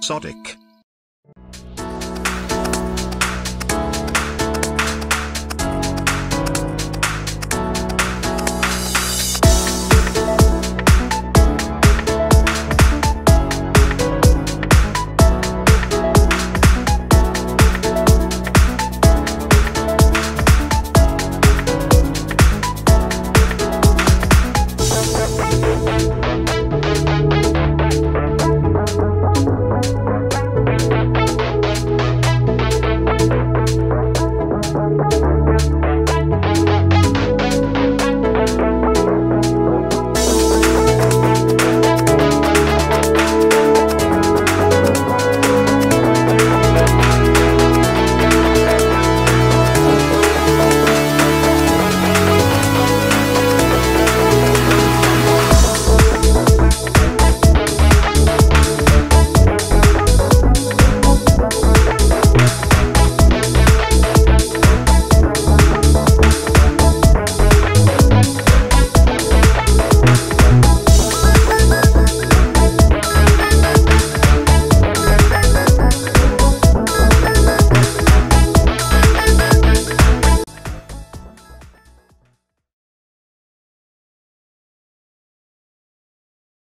Sodic.